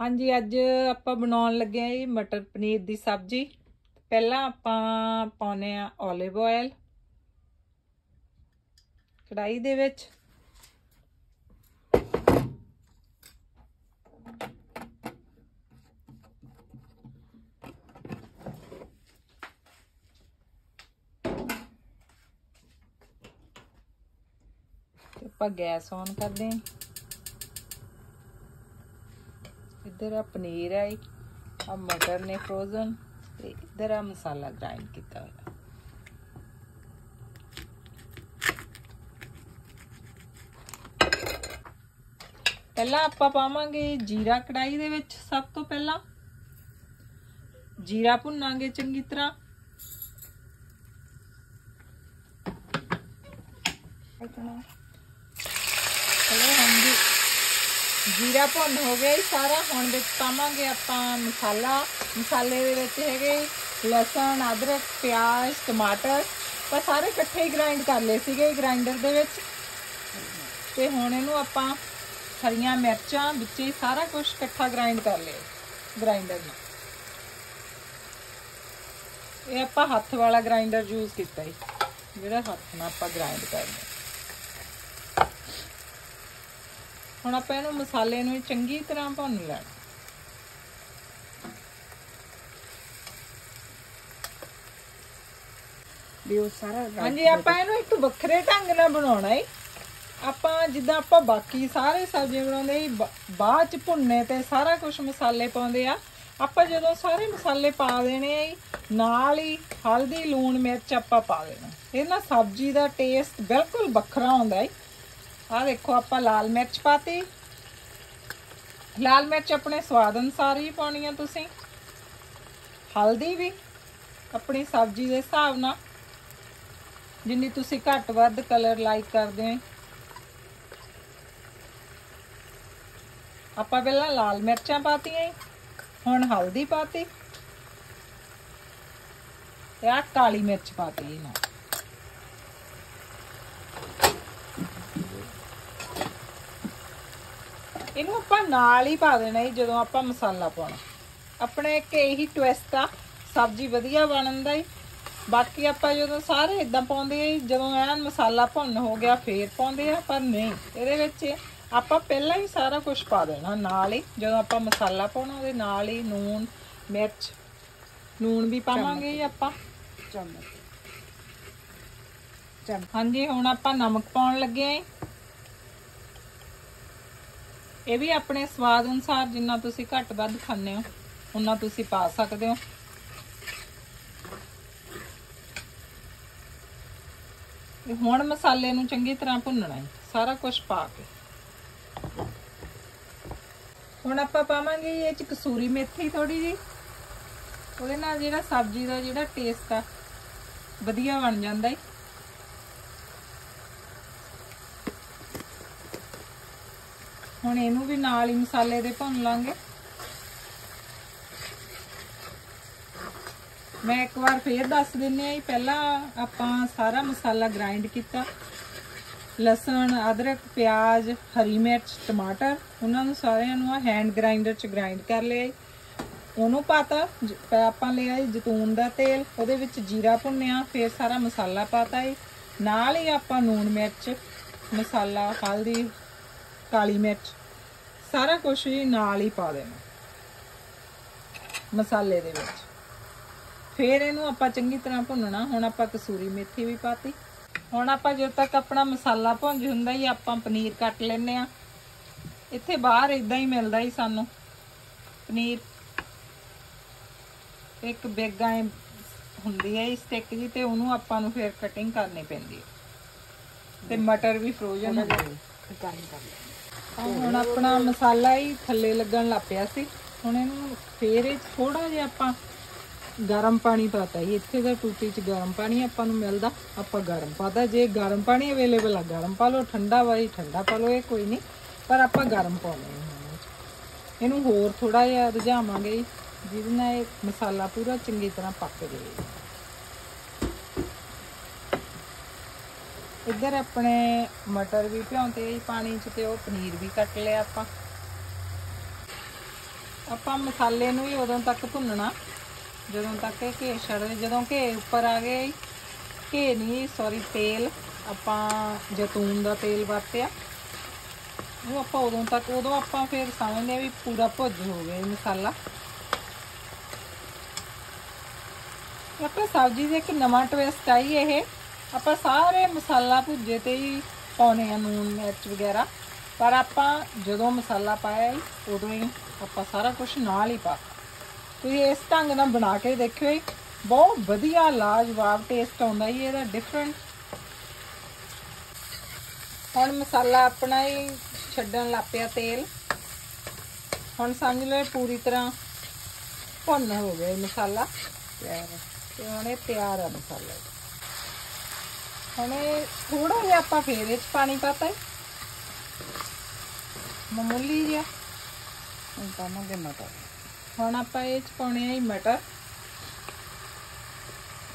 ਹਾਂਜੀ, ਅੱਜ ਆਪਾਂ ਬਣਾਉਣ ਲੱਗੇ ਆ ਜੀ ਮਟਰ ਪਨੀਰ ਦੀ ਸਬਜ਼ੀ। ਪਹਿਲਾਂ ਆਪਾਂ ਪਾਉਨੇ ਆ 올ਿਵ ਆਇਲ ਕੜਾਈ ਦੇ ਵਿੱਚ। ਆਪਾਂ ਗੈਸ ਔਨ ਕਰਦੇ ਹਾਂ। ਇੱਧਰ ਆ, ਪਨੀਰ ਹੈ ਆ ਮਟਰ ਨੇ ਫਰੋਜ਼ਨ ਤੇ ਇੱਧਰ ਆ ਮਸਾਲਾ ਗ੍ਰਾਈਂਡ ਕੀਤਾ ਹੋਇਆ। ਪਹਿਲਾਂ ਆਪਾਂ ਪਾਵਾਂਗੇ ਜੀਰਾ ਕੜਾਈ ਦੇ ਵਿੱਚ ਸਭ ਤੋਂ ਪਹਿਲਾਂ। ਜੀਰਾ ਭੁੰਨਾਂਗੇ ਚੰਗੀ ਤਰ੍ਹਾਂ। ਚਲੋ ਹਾਂਜੀ ਜੀਰਾ ਭੁੰਨ ਹੋ ਗਿਆ ਜੀ ਸਾਰਾ। ਹੁਣ ਵਿੱਚ ਪਾਵਾਂਗੇ ਆਪਾਂ ਮਸਾਲਾ। ਮਸਾਲੇ ਦੇ ਵਿੱਚ ਹੈਗੇ ਲਸਣ, ਅਦਰਕ, ਪਿਆਜ਼, ਟਮਾਟਰ। ਪਰ ਸਾਰੇ ਇਕੱਠੇ ਹੀ ਗ੍ਰਾਈਂਡ ਕਰ ਲਏ ਸੀਗੇ ਗ੍ਰਾਈਂਡਰ ਦੇ ਵਿੱਚ। ਤੇ ਹੁਣ ਇਹਨੂੰ ਆਪਾਂ ਹਰੀਆਂ ਮਿਰਚਾਂ ਵਿੱਚ ਹੀ ਸਾਰਾ ਕੁਝ ਇਕੱਠਾ ਗ੍ਰਾਈਂਡ ਕਰ ਲਿਆ ਗ੍ਰਾਈਂਡਰ ਨਾਲ ਇਹ ਆਪਾਂ ਹੱਥ ਵਾਲਾ ਗ੍ਰਾਈਂਡਰ ਯੂਜ਼ ਕੀਤਾ ਹੈ ਜਿਹੜਾ ਹੱਥ ਨਾਲ ਆਪਾਂ ਗ੍ਰਾਈਂਡ ਕਰਦੇ ਹੁਣ ਆਪਾਂ ਇਹਨੂੰ ਮਸਾਲੇ ਨੂੰ ਚੰਗੀ ਤਰ੍ਹਾਂ ਭੁੰਨ ਲੈਣਾ। ਵੀ ਉਹ ਸਾਰਾ ਹਾਂਜੀ ਆਪਾਂ ਇਹਨੂੰ ਇੱਕ ਵੱਖਰੇ ਢੰਗ ਨਾਲ ਬਣਾਉਣਾ ਹੈ ਆਪਾਂ ਜਿੱਦਾਂ ਆਪਾਂ ਬਾਕੀ ਸਾਰੇ ਸਬਜ਼ੀਆਂ ਬਣਾਉਂਦੇ ਬਾ- ਬਾਅਦ ਚ ਭੁੰਨੇ ਤੇ ਸਾਰਾ ਕੁਝ ਮਸਾਲੇ ਪਾਉਂਦੇ ਆ। ਆਪਾਂ ਜਦੋਂ ਸਾਰੇ ਮਸਾਲੇ ਪਾ ਦੇਣੇ ਆ ਨਾਲ ਹੀ ਹਲਦੀ ਲੂਣ ਮਿਰਚ ਆਪਾਂ ਪਾ ਦੇਣਾ। ਇਹ ਨਾਲ ਸਬਜ਼ੀ ਦਾ ਟੇਸਟ ਬਿਲਕੁਲ ਵੱਖਰਾ ਹੁੰਦਾ ਹੈ ਆਹ ਦੇਖੋ ਆਪਾਂ ਲਾਲ ਮਿਰਚ ਪਾਤੀ। ਲਾਲ ਮਿਰਚ ਆਪਣੇ ਸਵਾਦ ਅਨੁਸਾਰ ਹੀ ਪਾਉਣੀ ਆ ਤੁਸੀਂ। ਹਲਦੀ ਵੀ ਆਪਣੀ ਸਬਜ਼ੀ ਦੇ ਹਿਸਾਬ ਨਾਲ। ਜਿੰਨੀ ਤੁਸੀਂ ਘੱਟ ਵੱਧ ਕਲਰ ਲਾਈਕ ਕਰਦੇ ਹੋ। ਆਪਾਂ ਪਹਿਲਾਂ ਲਾਲ ਮਿਰਚਾਂ ਪਾਤੀਆਂ ਹੁਣ ਹਲਦੀ ਪਾਤੀ। ਤੇ ਆ ਕਾਲੀ ਮਿਰਚ ਪਾਤੀ ਜੀ ਇਹਨੂੰ ਆਪਾਂ ਨਾਲ ਹੀ ਪਾ ਦੇਣਾ ਜੀ ਜਦੋਂ ਆਪਾਂ ਮਸਾਲਾ ਪਾਉਣਾ। ਆਪਣੇ ਇੱਕ ਇਹੀ ਟਵਿਸਟ ਆ ਸਬਜ਼ੀ ਵਧੀਆ ਬਣਨ ਦਾ ਹੀ। ਬਾਕੀ ਆਪਾਂ ਜਦੋਂ ਸਾਰੇ ਇਦਾਂ ਪਾਉਂਦੇ ਆ ਜਦੋਂ ਐਨ ਮਸਾਲਾ ਭੁੰਨ ਹੋ ਗਿਆ ਫੇਰ ਪਾਉਂਦੇ ਆ ਪਰ ਨਹੀਂ। ਇਹਦੇ ਵਿੱਚ ਆਪਾਂ ਪਹਿਲਾਂ ਹੀ ਸਾਰਾ ਕੁਝ ਪਾ ਦੇਣਾ ਨਾਲ ਹੀ ਜਦੋਂ ਆਪਾਂ ਮਸਾਲਾ ਪਾਉਣਾ ਉਹਦੇ ਨਾਲ ਹੀ ਨੂਨ ਮਿਰਚ ਨੂਨ ਵੀ ਪਾਵਾਂਗੇ ਆਪਾਂ। ਚਮਚ। ਚਮ ਹਾਂਜੀ ਹੁਣ ਆਪਾਂ ਨਮਕ ਪਾਉਣ ਲੱਗੇ ਆਂ ਇਹ ਵੀ ਆਪਣੇ ਸਵਾਦ ਅਨੁਸਾਰ ਜਿੰਨਾ ਤੁਸੀਂ ਘੱਟ ਵੱਧ ਖਾਂਦੇ ਹੋ, ਉਨਾ ਤੁਸੀਂ ਪਾ ਸਕਦੇ ਹੋ। ਤੇ ਹੁਣ ਮਸਾਲੇ ਨੂੰ ਚੰਗੀ ਤਰ੍ਹਾਂ ਭੁੰਨਣਾ ਹੈ, ਸਾਰਾ ਕੁਝ ਪਾ ਕੇ। ਹੁਣ ਆਪਾਂ ਪਾਵਾਂਗੇ ਇਹ ਚ ਕਸੂਰੀ ਮੇਥੀ ਥੋੜੀ ਜੀ ਉਹਦੇ ਨਾਲ ਜਿਹੜਾ ਸਬਜ਼ੀ ਦਾ ਜਿਹੜਾ ਟੇਸਟ ਆ, ਵਧੀਆ ਬਣ ਜਾਂਦਾ ਹੈ। ਹੁਣ ਇਹਨੂੰ ਵੀ ਨਾਲ ਹੀ ਮਸਾਲੇ ਦੇ ਭੁੰਨ ਲਾਂਗੇ। ਮੈਂ ਇੱਕ ਵਾਰ ਫੇਰ ਦੱਸ ਦਿੰਨੀ ਆ ਪਹਿਲਾਂ ਆਪਾਂ ਸਾਰਾ ਮਸਾਲਾ ਗ੍ਰਾਈਂਡ ਕੀਤਾ। ਲਸਣ, ਅਦਰਕ, ਪਿਆਜ਼, ਹਰੀ ਮਿਰਚ, ਟਮਾਟਰ, ਉਹਨਾਂ ਨੂੰ ਸਾਰਿਆਂ ਨੂੰ ਹੈਂਡ ਗ੍ਰਾਈਂਡਰ ਚ ਗ੍ਰਾਈਂਡ ਕਰ ਲਿਆ ਜੀ। ਉਹਨੂੰ ਪਾਤਾ, ਜ- ਆਪਾਂ ਲਿਆ ਜੀ ਜੈਤੂਨ ਦਾ ਤੇਲ, ਉਹਦੇ ਵਿੱਚ ਜੀਰਾ ਭੁੰਨਿਆ, ਫਿਰ ਸਾਰਾ ਮਸਾਲਾ ਪਾਤਾ ਜੀ। ਨਾਲ ਹੀ ਆਪਾਂ ਨੂਣ ਮਿਰਚ, ਮਸਾਲਾ, ਹਲਦੀ ਕਾਲੀ ਮਿਰਚ ਸਾਰਾ ਕੁਝ ਹੀ ਨਾਲ ਹੀ ਪਾ ਦੇਣਾ। ਮਸਾਲੇ ਦੇ ਵਿੱਚ। ਫਿਰ ਇਹਨੂੰ ਆਪਾਂ ਚੰਗੀ ਤਰ੍ਹਾਂ ਭੁੰਨਣਾ। ਹੁਣ ਆਪਾਂ ਕਸੂਰੀ ਮੇਥੀ ਵੀ ਪਾਤੀ। ਹੁਣ ਆਪਾਂ ਜਦੋਂ ਤੱਕ ਆਪਣਾ ਮਸਾਲਾ ਭੁੰਜ ਹੁੰਦਾ ਹੀ ਆਪਾਂ ਪਨੀਰ ਕੱਟ ਲੈਨੇ ਆ ਇੱਥੇ ਬਾਹਰ ਇਦਾਂ ਹੀ ਮਿਲਦਾ ਹੀ ਸਾਨੂੰ। ਪਨੀਰ ਇੱਕ ਬੇਗਾ ਹੁੰਦੀ ਹੈ ਸਟਿਕ ਜੀ ਤੇ ਉਹਨੂੰ ਆਪਾਂ ਨੂੰ ਫਿਰ ਕਟਿੰਗ ਕਰਨੀ ਪੈਂਦੀ ਹੈ। ਤੇ ਮਟਰ ਵੀ ਫਰੋਜ਼ਨ ਹੋ। ਲੈ ਆਹ ਹੁਣ ਆਪਣਾ ਮਸਾਲਾ ਹੀ ਥੱਲੇ ਲੱਗਣ ਲੱਗ ਪਿਆ ਸੀ। ਹੁਣ ਇਹਨੂੰ ਫੇਰ ਇਹ ਥੋੜਾ ਜਿਹਾ ਆਪਾਂ ਗਰਮ ਪਾਣੀ ਪਾਤਾ ਜੀ। ਇੱਥੇ ਦਾ ਟੂਟੀ 'ਚ ਗਰਮ ਪਾਣੀ ਆਪਾਂ ਨੂੰ ਮਿਲਦਾ। ਆਪਾਂ ਗਰਮ ਪਾਤਾ। ਜੇ ਗਰਮ ਪਾਣੀ ਅਵੇਲੇਬਲ ਆ ਗਰਮ ਪਾ ਲਓ। ਠੰਡਾ ਵਾਈ ਠੰਡਾ ਪਾ ਲਓ ਇਹ ਕੋਈ ਨਹੀਂ। ਪਰ ਆਪਾਂ ਗਰਮ ਪਾਉਣਾ ਹੈ ਹੁਣ। ਇਹਨੂੰ ਹੋਰ ਥੋੜਾ ਜਿਹਾ ਰਝਾਵਾਂਗੇ ਜੀ, ਜਿਹਦੇ ਨਾਲ ਇਹ ਮਸਾਲਾ ਪੂਰਾ ਚੰਗੀ ਤਰ੍ਹਾਂ ਪੱਕ ਜਾਵੇ ਇੱਧਰ ਆਪਣੇ ਮਟਰ ਵੀ ਭਿਉਂਤੇ ਸੀ ਪਾਣੀ 'ਚ ਤੇ ਉਹ ਪਨੀਰ ਵੀ ਕੱਟ ਲਿਆ ਆਪਾਂ। ਆਪਾਂ ਮਸਾਲੇ ਨੂੰ ਵੀ ਉਦੋਂ ਤੱਕ ਭੁੰਨਣਾ। ਜਦੋਂ ਤੱਕ ਇਹ ਘੇ ਛੱਡਦੇ ਜਦੋਂ ਘੇ ਉੱਪਰ ਆ ਗਏ ਘੇ ਨਹੀਂ ਸੌਰੀ ਤੇਲ। ਆਪਾਂ ਜੈਤੂਨ ਦਾ ਤੇਲ ਵਰਤਿਆ। ਉਹ ਆਪਾਂ ਉਦੋਂ ਤੱਕ, ਉਦੋਂ ਆਪਾਂ ਫਿਰ ਸਮਝਦੇ ਆ ਵੀ ਪੂਰਾ ਭੁੱਜ ਹੋ ਗਿਆ ਇਹ ਮਸਾਲਾ। ਆਪਾਂ ਸਬਜ਼ੀ ਦੇ ਇੱਕ ਨਵਾਂ ਟਵਿਸਟ ਆਈ ਇਹ। ਆਪਾਂ ਸਾਰੇ ਮਸਾਲਾ ਭੁੱਜੇ ਤੇ ਹੀ ਪਾਉਣੇ ਆ ਨੂਨ ਮਿਰਚ ਵਗੈਰਾ। ਪਰ ਆਪਾਂ ਜਦੋਂ ਮਸਾਲਾ ਪਾਇਆ ਹੀ ਉਦੋਂ ਹੀ ਆਪਾਂ ਸਾਰਾ ਕੁਝ ਨਾਲ ਹੀ ਪਾ ਤੁਸੀਂ ਇਸ ਢੰਗ ਨਾਲ ਬਣਾ ਕੇ ਦੇਖਿਓ ਜੀ, ਬਹੁਤ ਵਧੀਆ, ਲਾਜਵਾਬ ਟੇਸਟ ਆਉਂਦਾ ਜੀ, ਇਹਦਾ ਡਿਫਰੈਂਟ ਹੁਣ ਮਸਾਲਾ ਆਪਣਾ ਹੀ ਛੱਡਣ ਲੱਗ ਪਿਆ ਤੇਲ। ਹੁਣ ਸਮਝ ਲਓ ਪੂਰੀ ਤਰ੍ਹਾਂ ਭੁੰਨ ਹੋ ਗਿਆ ਮਸਾਲਾ। ਤਿਆਰ ਹੈ। ਤੇ ਹੁਣ ਇਹ ਤਿਆਰ ਆ ਮਸਾਲਾ। ਹੁਣ ਥੋੜਾ ਜਿਹਾ ਆਪਾਂ ਫੇਰ ਇਹ ਚ ਪਾਣੀ ਪਾਤਾ ਹੈ ਮਾਮੂਲੀ ਜਿਹਾ। ਹੁਣ ਪਾਵਾਂਗੇ ਮਟਰ। ਹੁਣ ਆਪਾਂ ਇਹ ਚ ਪਾਉਣੇ ਆ ਮਟਰ।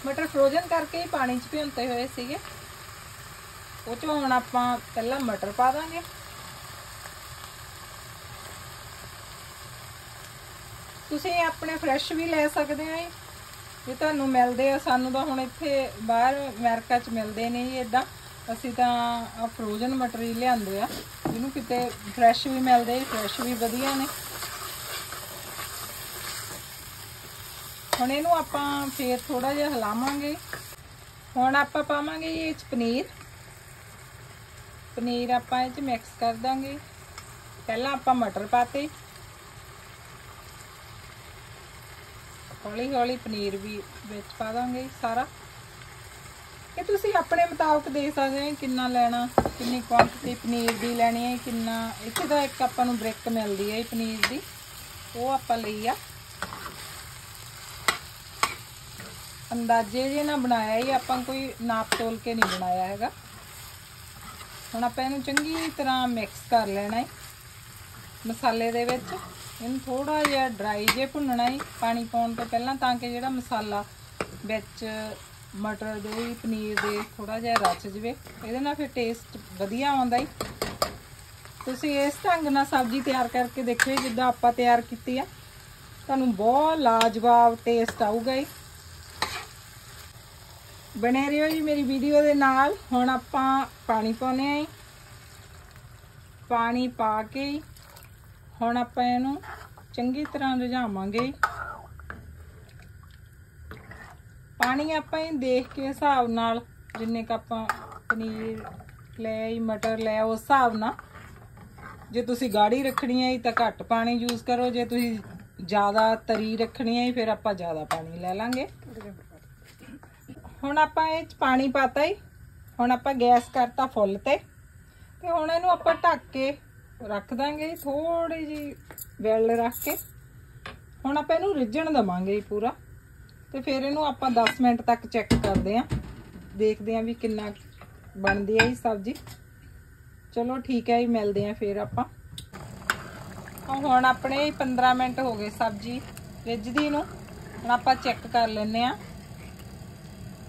ਮਟਰ ਫਰੋਜ਼ਨ ਕਰਕੇ ਹੀ ਪਾਣੀ ਚ ਭਿਉਂਤੇ ਹੋਏ ਸੀਗੇ। ਉਹ ਚ ਹੁਣ ਆਪਾਂ ਪਹਿਲਾਂ ਮਟਰ ਪਾ ਦਾਂਗੇ। ਤੁਸੀਂ ਆਪਣੇ ਫਰੈਸ਼ ਵੀ ਲੈ ਸਕਦੇ ਆ ਜੀ ਜੇ ਤੁਹਾਨੂੰ ਮਿਲਦੇ ਆ, ਸਾਨੂੰ ਤਾਂ ਹੁਣ ਇੱਥੇ ਬਾਹਰ ਅਮਰੀਕਾ ਚ ਮਿਲਦੇ ਨੇ ਜੀ ਇਦਾਂ ਅਸੀਂ ਤਾਂ ਆ ਫਰੋਜ਼ਨ ਮਟਰ ਲਿਆਂਦੇ ਆ। ਜਿਹਨੂੰ ਕਿਤੇ ਫਰੈਸ਼ ਵੀ ਮਿਲਦੇ ਫਰੈਸ਼ ਵੀ ਵਧੀਆ ਨੇ। ਹੁਣ ਇਹਨੂੰ ਆਪਾਂ ਫੇਰ ਥੋੜਾ ਜਿਹਾ ਹਿਲਾਵਾਂਗੇ। ਹੁਣ ਆਪਾਂ ਪਾਵਾਂਗੇ ਜੀ ਇਹ ਚ ਪਨੀਰ। ਪਨੀਰ ਆਪਾਂ ਇਹ ਚ ਮਿਕਸ ਕਰ ਦਾਂਗੇ। ਪਹਿਲਾਂ ਆਪਾਂ ਮਟਰ ਪਾਤੇ। ਹੌਲੀ ਹੌਲੀ ਪਨੀਰ ਵੀ ਵਿੱਚ ਪਾ ਦਾਂਗੇ ਸਾਰਾ। ਇਹ ਤੁਸੀਂ ਆਪਣੇ ਮੁਤਾਬਕ ਦੇ ਸਕਦੇ ਹੋ ਕਿੰਨਾ ਲੈਣਾ, ਕਿੰਨੀ ਕੁਆਂਟੀਟੀ ਪਨੀਰ ਦੀ ਲੈਣੀ ਹੈ, ਕਿੰਨਾ, ਇੱਥੇ ਤਾਂ ਇੱਕ ਆਪਾਂ ਨੂੰ ਬ੍ਰੇਕ ਮਿਲਦੀ ਹੈ ਪਨੀਰ ਦੀ। ਉਹ ਆਪਾਂ ਲਈ ਆ। ਅੰਦਾਜ਼ੇ ਜੇ ਨਾ ਬਣਾਇਆ ਹੀ ਆਪਾਂ ਕੋਈ ਨਾਪ ਤੋਲ ਕੇ ਨਹੀਂ ਬਣਾਇਆ ਹੈਗਾ। ਹੁਣ ਆਪਾਂ ਇਹਨੂੰ ਚੰਗੀ ਤਰ੍ਹਾਂ ਮਿਕਸ ਕਰ ਲੈਣਾ ਹੈ ਮਸਾਲੇ ਦੇ ਵਿੱਚ। ਇਹਨੂੰ ਥੋੜਾ ਜਿਹਾ ਡਰਾਈ ਜੇ ਭੁੰਨਣਾ ਹੈ ਪਾਣੀ ਪਾਉਣ ਤੋਂ ਪਹਿਲਾਂ ਤਾਂ ਕਿ ਜਿਹੜਾ ਮਸਾਲਾ ਵਿੱਚ ਮਟਰ ਦੇ, ਪਨੀਰ ਦੇ ਥੋੜਾ ਜਿਹਾ ਰਚ ਜਵੇ, ਇਹਦੇ ਨਾਲ ਫਿਰ ਟੇਸਟ ਵਧੀਆ ਆਉਂਦਾ ਹੈ ਤੁਸੀਂ ਇਸ ਢੰਗ ਨਾਲ ਸਬਜ਼ੀ ਤਿਆਰ ਕਰਕੇ ਦੇਖਿਓ, ਜਿੱਦਾਂ ਆਪਾਂ ਤਿਆਰ ਕੀਤੀ ਆ, ਤੁਹਾਨੂੰ ਬਹੁਤ ਲਾਜਵਾਬ ਟੇਸਟ ਆਊਗਾ ਇਹ ਬਣੇ ਰਹੋ ਜੀ ਮੇਰੀ ਵੀਡੀਓ ਦੇ ਨਾਲ, ਹੁਣ ਆਪਾਂ ਪਾਣੀ ਪਾਉਨੇ ਆ ਪਾਣੀ ਪਾ ਕੇ ਹੁਣ ਆਪਾਂ ਇਹਨੂੰ ਚੰਗੀ ਤਰ੍ਹਾਂ ਰਝਾਵਾਂਗੇ ਪਾਣੀ ਆਪਾਂ ਇਹ ਦੇਖ ਕੇ ਹਿਸਾਬ ਨਾਲ ਜਿੰਨੇ ਕ ਆਪਾਂ ਪਨੀਰ ਲੈ ਆਈ, ਮਟਰ ਲੈ ਉਸ ਹਿਸਾਬ ਨਾਲ। ਜੇ ਤੁਸੀਂ ਗਾੜੀ ਰੱਖਣੀ ਹੈ ਤਾਂ ਘੱਟ ਪਾਣੀ ਯੂਜ਼ ਕਰੋ। ਜੇ ਤੁਸੀਂ ਜ਼ਿਆਦਾ ਤਰੀ ਰੱਖਣੀ ਹੈ ਫਿਰ ਆਪਾਂ ਜ਼ਿਆਦਾ ਪਾਣੀ ਲੈ ਲਾਂਗੇ। ਹੁਣ ਆਪਾਂ ਇਹ ਚ ਪਾਣੀ ਪਾਤਾ ਹੀ ਹੁਣ ਆਪਾਂ ਗੈਸ ਕਰਤਾ ਫੁੱਲ ਤੇ। ਤੇ ਹੁਣ ਇਹਨੂੰ ਆਪਾਂ ਢੱਕ ਕੇ ਰੱਖ ਦਾਂਗੇ ਥੋੜੀ ਜੀ ਵੈਲ ਰੱਖ ਕੇ। ਹੁਣ ਆਪਾਂ ਇਹਨੂੰ ਰਿੱਝਣ ਦਵਾਂਗੇ ਪੂਰਾ। ਤੇ ਫਿਰ ਇਹਨੂੰ ਆਪਾਂ 10 ਮਿੰਟ ਤੱਕ ਚੈੱਕ ਕਰਦੇ ਆਂ। ਦੇਖਦੇ ਆਂ ਵੀ ਕਿੰਨਾ ਬਣਦੀ ਹੈ ਇਹ ਸਬਜ਼ੀ। ਚਲੋ ਠੀਕ ਹੈ ਜੀ, ਮਿਲਦੇ ਆਂ ਫਿਰ ਆਪਾਂ। ਹੁਣ ਆਪਣੇ 15 ਮਿੰਟ ਹੋ ਗਏ ਸਬਜ਼ੀ ਰਿੱਝਦੀ ਨੂੰ। ਹੁਣ ਆਪਾਂ ਚੈੱਕ ਕਰ ਲੈਨੇ ਆਂ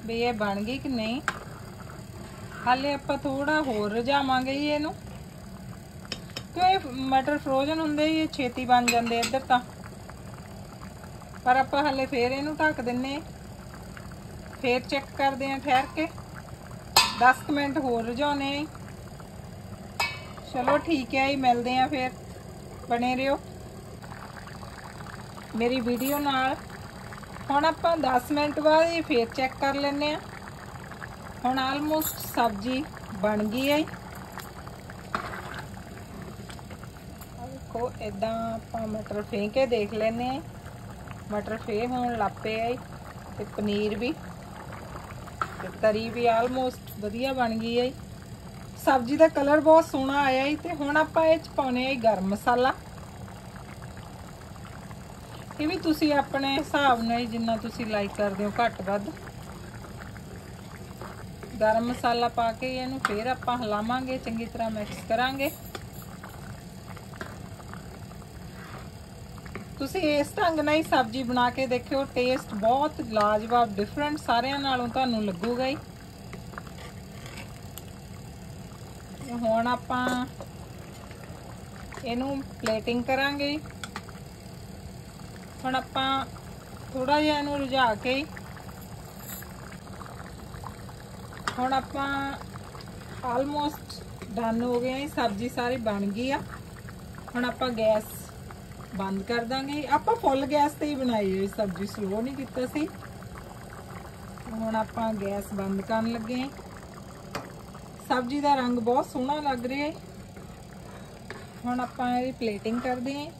ਵੀ ਇਹ ਬਣ ਗਈ ਕਿ ਨਹੀਂ। ਹਾਲੇ ਆਪਾਂ ਥੋੜਾ ਹੋਰ ਰਝਾਵਾਂਗੇ ਜੀ ਇਹਨੂੰ। ਮਟਰ ਫਰੋਜ਼ਨ ਹੁੰਦੇ ਹੀ ਇਹ ਛੇਤੀ ਬਣ ਜਾਂਦੇ ਇੱਧਰ ਤਾਂ। ਪਰ ਆਪਾਂ ਹਲੇ ਫੇਰ ਇਹਨੂੰ ਢੱਕ ਦਿੰਨੇ ਫੇਰ ਚੈੱਕ ਕਰਦੇ ਆਂ ਠਹਿਰ ਕੇ। 10 ਕੁ ਮਿੰਟ ਹੋਰ ਰਝਾਉਨੇ ਚਲੋ ਠੀਕ ਹੈ ਜੀ, ਮਿਲਦੇ ਆਂ ਫੇਰ। ਬਣੇ ਰਹੋ। ਮੇਰੀ ਵੀਡੀਓ ਨਾਲ। ਹੁਣ ਆਪਾਂ 10 ਮਿੰਟ ਬਾਅਦ ਇਹ ਫੇਰ ਚੈੱਕ ਕਰ ਲੈਨੇ ਆ। ਹੁਣ ਆਲਮੋਸਟ ਸਬਜ਼ੀ ਬਣ ਗਈ ਹੈ ਦੇਖੋ ਇਦਾਂ ਆਪਾਂ ਮਟਰ ਫੇਂ ਕੇ ਦੇਖ ਲੈਨੇ ਆ ਮਟਰ ਫੇ ਹੋਣ ਲੱਪੇ ਆ ਤੇ ਪਨੀਰ ਵੀ, ਤੇ ਤਰੀ ਵੀ ਆਲਮੋਸਟ ਵਧੀਆ ਬਣ ਗਈ ਹੈ ਸਬਜ਼ੀ ਦਾ ਕਲਰ ਬਹੁਤ ਸੋਹਣਾ ਆਇਆ ਹੈ ਤੇ ਹੁਣ ਆਪਾਂ ਇਹ ਚ ਪਾਉਨੇ ਆ ਗਰਮ ਮਸਾਲਾ। ਇਹ ਵੀ ਤੁਸੀਂ ਆਪਣੇ ਹਿਸਾਬ ਨਾਲ ਜਿੰਨਾ ਤੁਸੀਂ ਲਾਈਕ ਕਰਦੇ ਹੋ, ਘੱਟ ਵੱਧ। ਗਰਮ ਮਸਾਲਾ ਪਾ ਕੇ ਇਹਨੂੰ ਫੇਰ ਆਪਾਂ ਹਿਲਾਵਾਂਗੇ, ਚੰਗੀ ਤਰ੍ਹਾਂ ਮਿਕਸ ਕਰਾਂਗੇ। ਤੁਸੀਂ ਇਸ ਢੰਗ ਨਾਲ ਹੀ ਸਬਜ਼ੀ ਬਣਾ ਕੇ ਦੇਖਿਓ ਟੇਸਟ ਬਹੁਤ ਲਾਜਵਾਬ ਡਿਫਰੈਂਟ ਸਾਰਿਆਂ ਨਾਲੋਂ ਤੁਹਾਨੂੰ ਲੱਗੂਗਾ ਹੀ। ਹੁਣ ਆਪਾਂ ਇਹਨੂੰ ਪਲੇਟਿੰਗ ਕਰਾਂਗੇ। ਹੁਣ ਆਪਾਂ ਥੋੜਾ ਜਿਹਾ ਇਹਨੂੰ ਰੁਝਾ ਕੇ ਹੁਣ ਆਪਾਂ ਆਲਮੋਸਟ ਡਨ ਹੋ ਗਏ ਆ ਸਬਜ਼ੀ ਸਾਰੀ ਬਣ ਗਈ ਆ। ਹੁਣ ਆਪਾਂ ਗੈਸ ਬੰਦ ਕਰ ਦਾਂਗੇ। ਆਪਾਂ ਫੁੱਲ ਗੈਸ ਤੇ ਹੀ ਬਣਾਈ ਹੋਈ ਸਬਜ਼ੀ ਸਲੋ ਨਹੀਂ ਕੀਤਾ ਸੀ। ਹੁਣ ਆਪਾਂ ਗੈਸ ਬੰਦ ਕਰਨ ਲੱਗੇ ਸਬਜ਼ੀ ਦਾ ਰੰਗ ਬਹੁਤ ਸੋਹਣਾ ਲੱਗ ਰਿਹਾ ਹੈ। ਹੁਣ ਆਪਾਂ ਇਹਦੀ ਪਲੇਟਿੰਗ ਕਰਦੇ ਹਾਂ।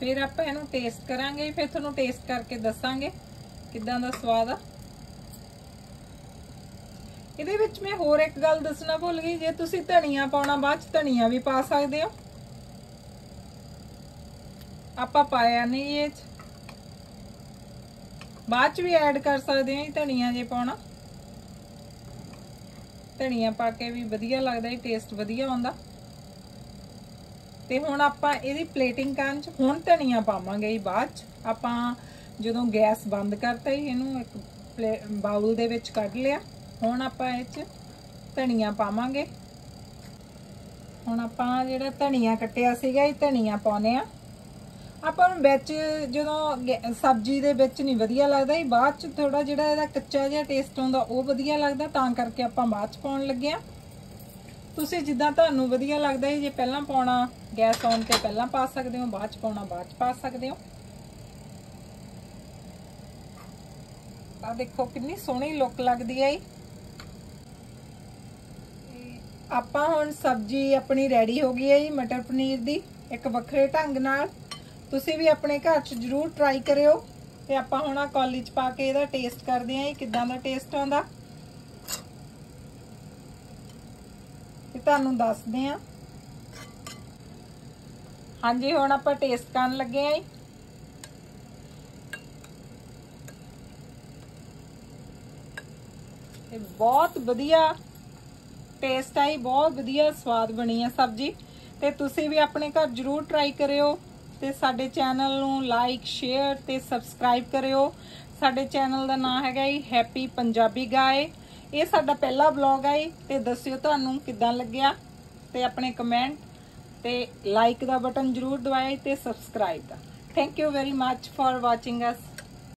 ਫਿਰ ਆਪਾਂ ਇਹਨੂੰ ਟੇਸਟ ਕਰਾਂਗੇ। ਫਿਰ ਤੁਹਾਨੂੰ ਟੇਸਟ ਕਰਕੇ ਦੱਸਾਂਗੇ ਕਿਦਾਂ ਦਾ ਸਵਾਦ ਆ। ਇਹਦੇ ਵਿੱਚ ਮੈਂ ਹੋਰ ਇੱਕ ਗੱਲ ਦੱਸਣਾ ਭੁੱਲ ਗਈ, ਜੇ ਤੁਸੀਂ ਧਨੀਆ ਪਾਉਣਾ, ਬਾਅਦ ਚ ਧਨੀਆ ਵੀ ਪਾ ਸਕਦੇ ਹੋ। ਆਪਾਂ ਪਾਇਆ ਨਹੀਂ ਇਹ ਚ। ਬਾਅਦ ਚ ਵੀ ਐਡ ਕਰ ਸਕਦੇ ਹਾਂ ਧਨੀਆ ਜੇ ਪਾਉਣਾ। ਧਨੀਆ ਪਾ ਕੇ ਵੀ ਵਧੀਆ ਲੱਗਦਾ ਹੈ ਟੇਸਟ ਵਧੀਆ ਆਉਂਦਾ। ਤੇ ਹੁਣ ਆਪਾਂ ਇਹਦੀ ਪਲੇਟਿੰਗ ਕਰਨ ਚ ਹੁਣ ਧਨੀਆ ਪਾਵਾਂਗੇ ਜੀ ਬਾਅਦ ਚ। ਆਪਾਂ ਜਦੋਂ ਗੈਸ ਬੰਦ ਕਰਤਾ ਹੀ ਇਹਨੂੰ ਇੱਕ ਬਾਉਲ ਦੇ ਵਿੱਚ ਕੱਢ ਲਿਆ। ਹੁਣ ਆਪਾਂ ਇਹ ਚ ਧਨੀਆ ਪਾਵਾਂਗੇ। ਹੁਣ ਆਪਾਂ ਜਿਹੜਾ ਧਨੀਆ ਕੱਟਿਆ ਸੀਗਾ, ਇਹ ਧਨੀਆ ਪਾਉਨੇ ਆ ਆਪਾਂ ਨੂੰ ਵਿੱਚ ਜਦੋਂ ਸਬਜ਼ੀ ਦੇ ਵਿੱਚ ਨਹੀਂ ਵਧੀਆ ਲੱਗਦਾ, ਇਹ ਬਾਅਦ ਚ ਥੋੜਾ ਜਿਹੜਾ ਇਹਦਾ ਕੱਚਾ ਜਿਹਾ ਟੇਸਟ ਆਉਂਦਾ, ਉਹ ਵਧੀਆ ਲੱਗਦਾ, ਤਾਂ ਕਰਕੇ ਆਪਾਂ ਬਾਅਦ ਚ ਪਾਉਣ ਲੱਗੇ ਆ ਤੁਸੀਂ ਜਿੱਦਾਂ ਤੁਹਾਨੂੰ ਵਧੀਆ ਲੱਗਦਾ ਹੈ ਜੇ ਪਹਿਲਾਂ ਪਾਉਣਾ, ਗੈਸ ਔਨ ਤੇ ਪਹਿਲਾਂ ਪਾ ਸਕਦੇ ਹੋ, ਬਾਅਦ ਚ ਪਾਉਣਾ, ਬਾਅਦ ਚ ਪਾ ਸਕਦੇ ਹੋ। ਆ ਦੇਖੋ ਕਿੰਨੀ ਸੋਹਣੀ ਲੁੱਕ ਲੱਗਦੀ ਹੈ ਆਪਾਂ ਹੁਣ ਸਬਜ਼ੀ ਆਪਣੀ ਰੈਡੀ ਹੋ ਗਈ ਹੈ ਜੀ, ਮਟਰ ਪਨੀਰ ਦੀ, ਇੱਕ ਵੱਖਰੇ ਢੰਗ ਨਾਲ। ਤੁਸੀਂ ਵੀ ਆਪਣੇ ਘਰ 'ਚ ਜ਼ਰੂਰ ਟਰਾਈ ਕਰਿਓ ਤੇ ਆਪਾਂ ਹੁਣ ਆ ਕੌਲੀ 'ਚ ਪਾ ਕੇ ਇਹਦਾ ਟੇਸਟ ਕਰਦੇ ਆਂ ਇਹ ਕਿਦਾਂ ਦਾ ਟੇਸਟ ਆਉਂਦਾ। ਤੇ ਤੁਹਾਨੂੰ ਦੱਸਦੇ ਆਂ ਹਾਂਜੀ, ਹੁਣ ਆਪਾਂ ਟੇਸਟ ਕਰਨ ਲੱਗੇ ਆਂ ਇਹ ਬਹੁਤ ਵਧੀਆ ਟੇਸਟ ਆਈ, ਬਹੁਤ ਵਧੀਆ ਸਵਾਦ ਬਣੀ ਆ ਸਬਜ਼ੀ। ਤੇ ਤੁਸੀਂ ਵੀ ਆਪਣੇ ਘਰ ਜ਼ਰੂਰ ਟਰਾਈ ਕਰਿਓ ਤੇ ਸਾਡੇ ਚੈਨਲ ਨੂੰ ਲਾਈਕ ਸ਼ੇਅਰ ਤੇ ਸਬਸਕ੍ਰਾਈਬ ਕਰਿਓ। ਸਾਡੇ ਚੈਨਲ ਦਾ ਨਾਮ ਹੈਗਾ ਜੀ ਹੈਪੀ ਪੰਜਾਬੀ ਗਾਏ ਇਹ ਸਾਡਾ ਪਹਿਲਾ ਵਲੌਗ ਹੈ ਤੇ ਦੱਸਿਓ ਤੁਹਾਨੂੰ ਕਿੱਦਾਂ ਲੱਗਿਆ ਤੇ ਆਪਣੇ ਕਮੈਂਟ ਤੇ ਲਾਈਕ ਦਾ ਬਟਨ ਜ਼ਰੂਰ ਦਬਾਇਓ ਤੇ subscribe the. Thank you very much for watching us